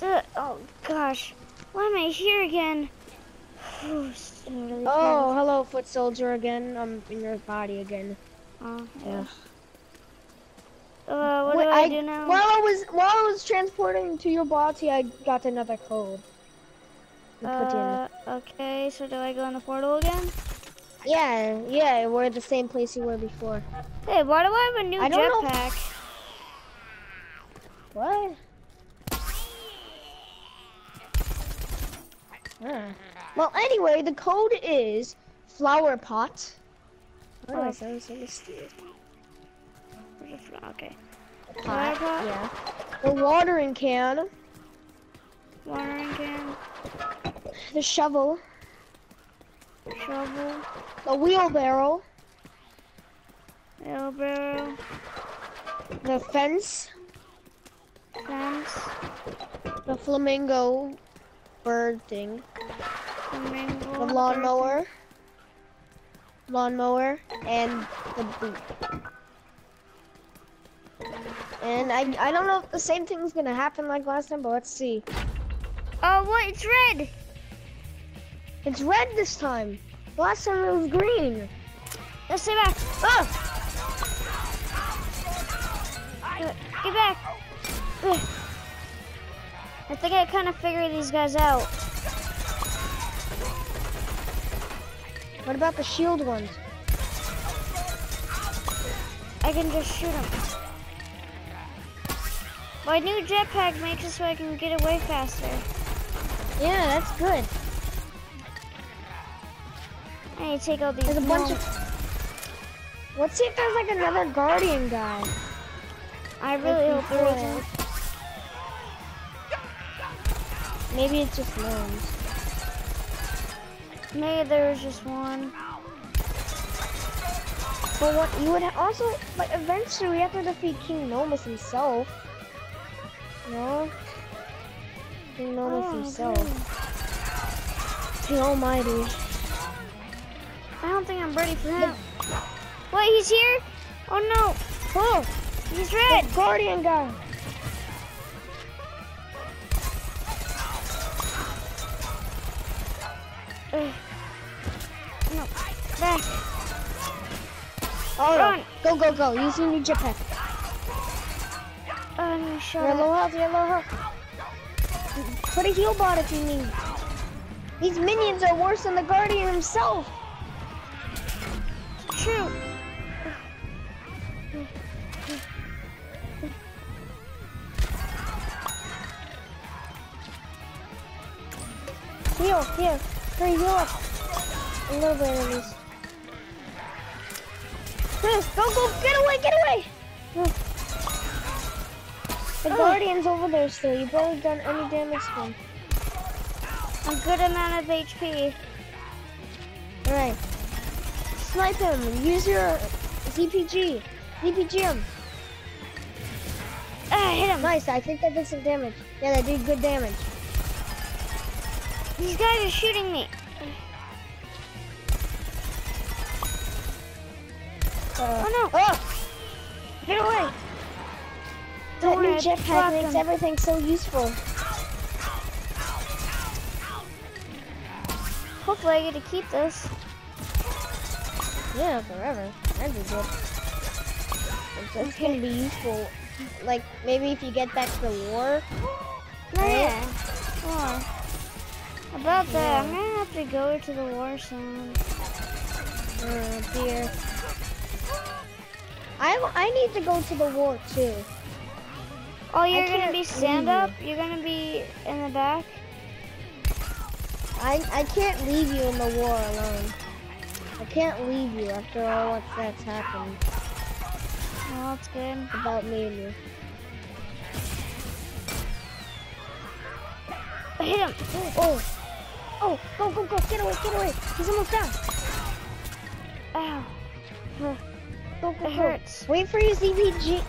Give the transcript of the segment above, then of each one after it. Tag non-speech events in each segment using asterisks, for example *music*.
Uh, oh gosh, why am I here again? Ooh, *sighs* really Oh, hello, foot soldier again. I'm in your body again. Oh, Yeah. Uh, what Wait, do I, do now? While I was while I was transporting to your body, I got another code. to put in. Uh, okay, so do I go in the portal again? Yeah, yeah, we're the same place you were before. Hey, why do I have a new I jetpack? What? Huh. Well, anyway, the code is flower pot. Why do I Oh. sound so mysterious? Okay. Pot, Flower pot? yeah. The watering can, Watering can, the shovel, shovel, the wheelbarrow, wheelbarrow, the fence, fence, the flamingo bird thing, flamingo, the lawnmower, lawnmower, and the boot. And I, I don't know if the same thing's gonna happen like last time, but let's see. Oh, what? It's red. It's red this time. Last time it was green. Let's stay back. Ah! Uh, Get back. Ugh. I think I kind of figured these guys out. What about the shield ones? I can just shoot them. My new jetpack makes it so I can get away faster. Yeah, that's good. I need to take out these. There's a bunch of. Let's see if there's like another guardian guy. I really hope there isn't. Maybe it's just gnomes. Maybe there was just one. But what you would also like eventually we have to defeat King Nomus himself. No? King Nomus Oh, himself. okay. The Almighty. I don't think I'm ready for him. Wait, he's here? Oh no! Oh! He's red! The guardian guy! Back. Oh Run. Go, go, go. Use your new jetpack. Oh, no, shut You're up. low health, you're low health. Put a heal bot if you need. These minions are worse than the guardian himself. True. Heal, heal. Hurry, heal up. A little bit at least. Go, go, get away, get away! The Oh. guardian's over there still. You barely done any damage to him. A good amount of HP. Alright. Snipe him. Use your ZPG. ZPG him. Ah, hit him. Nice, I think that did some damage. Yeah, that did good damage. These guys are shooting me. Uh, Oh no. Oh! Get away! Don't that new worry, I jetpack makes him. everything so useful. Hopefully I get to keep this. Yeah, forever. That'd be good. It's, it's gonna be useful. Like, maybe if you get back to the war. Oh, yeah. War. About that, I'm gonna have to go to the war soon. Oh dear. I, I need to go to the war too. Oh, you're gonna be stand leave up? You're gonna be in the back? I, I can't leave you in the war alone. I can't leave you after all what that's happened Oh, that's good. about me and you. I Hit him. Oh, oh! Oh! Go, go, go! Get away, get away! He's almost down! Ow. Go, go, It hurts. Wait for your ZPG.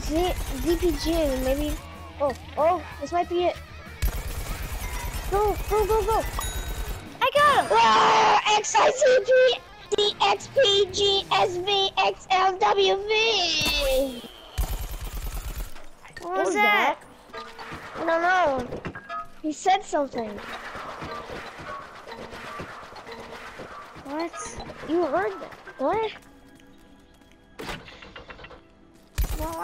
Z, ZPG and maybe. Oh, oh! This might be it. Go, go, go, go! I got him. Ah, XICP, DXP, GSV, XLWV! What was that? I don't know. He said something. What? You heard that? What?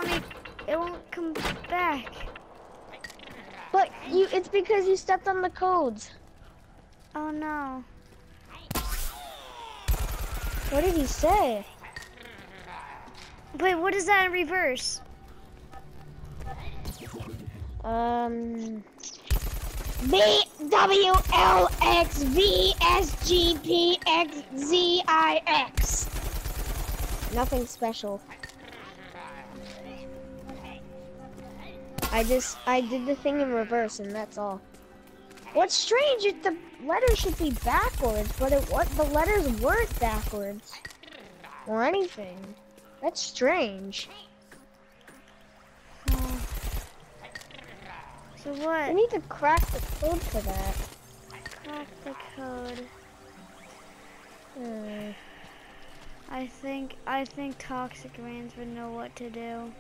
Me. It won't come back. But you, it's because you stepped on the codes. Oh no. What did he say? Wait, what is that in reverse? Um. B W L X V S G P X Z I X. Nothing special. I just I did the thing in reverse and that's all. What's strange is the letters should be backwards, but it what the letters weren't backwards or anything. That's strange. *sighs* So what I need to crack the code for that. Crack the code. Hmm. I think I think Toxic Rains would know what to do.